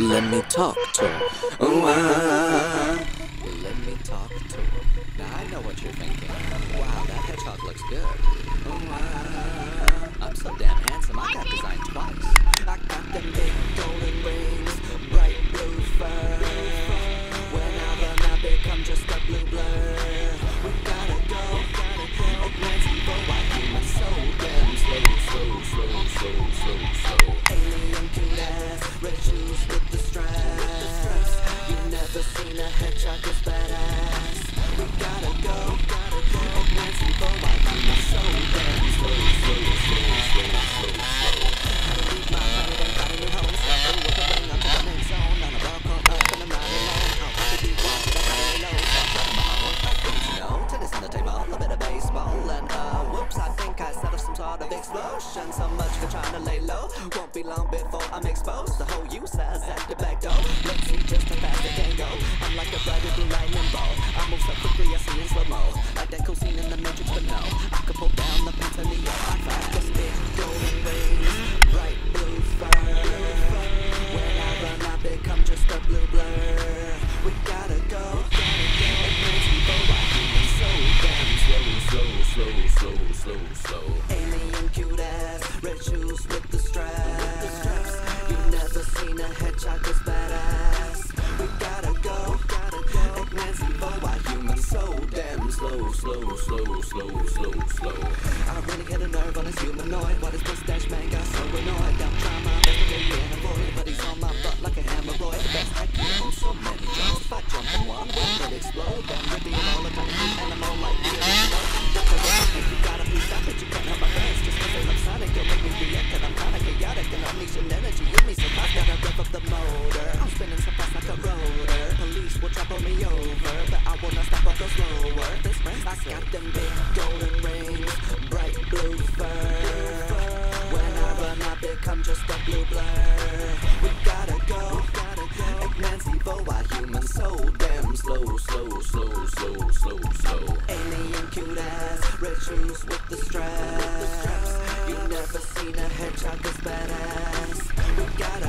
Let me talk to her. Oh, ah. Let me talk to her. Now I know what you're thinking. Wow, that hedgehog looks good. Oh, ah. I'm so damn handsome, I got designed twice. I got them big golden rings, bright blue fur. Whenever I become just a blue blur. I'm like a slow, slow, slow. I really get a nerve on this humanoid. What is mustache man got This got them big golden rings, bright blue fur. When I become just a blue blur. We gotta go. Nancy for why humans so damn slow, slow, slow, slow, slow, slow. Alien cute ass, red shoes with the straps. You never seen a hedgehog as badass. We gotta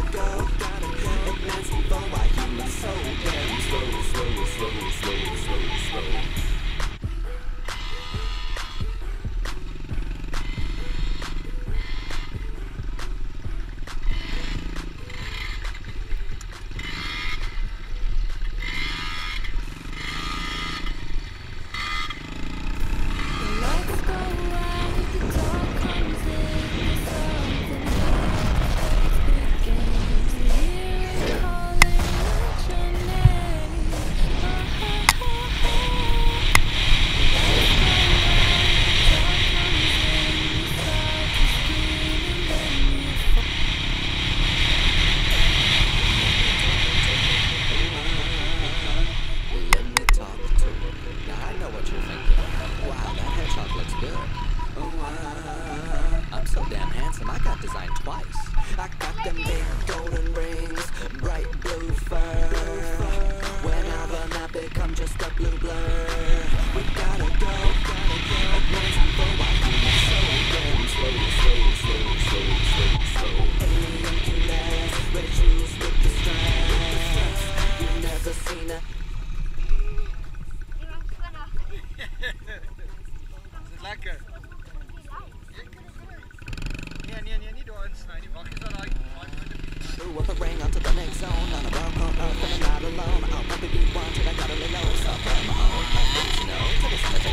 damn handsome, I got designed twice. I got them big golden rings, bright blue fur. When I run, I become just a blue blur. We gotta up a ring onto the next zone On a and I'm not alone. I'll probably be one I gotta lay low So I my own Nothing to Till it's gonna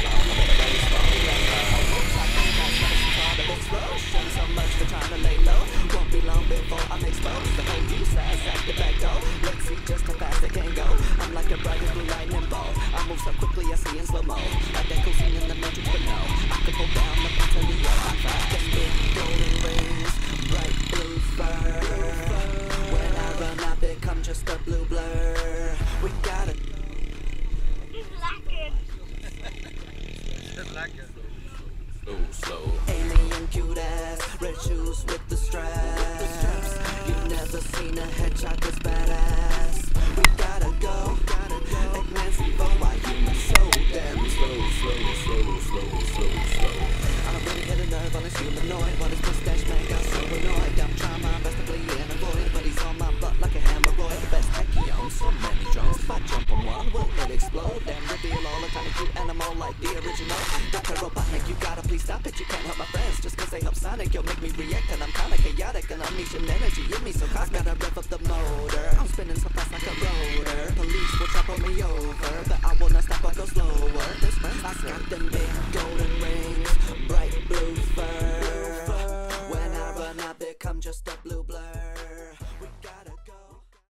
baseball Yeah, uh, whoops, I think I saw some sort of explosion So much for trying to lay low. Won't be long before I'm exposed. The whole you size at the back door. Let's see just how fast can go. I'm like a bright little lightning ball I move so quickly I see in slow mo. Like that the Matrix but no. I could pull down the pants Neo I find them big golden rings just a blue blur. We gotta Dit is lekker. slow, slow. Alien cute ass, red shoes with the straps. You never seen a hedgehog as badass. We gotta go, gotta go. Nancy for why humans so damn slow, slow, slow, slow, slow, slow. I really hit a nerve on this humanoid. What is mustache Sonic. You'll make me react and I'm kinda chaotic and I'm unleashing energy in me so cosmic. Gotta rev up the motor. I'm spinning so fast like a rotor. Police will pull me over, but I will not stop. I'll go slower.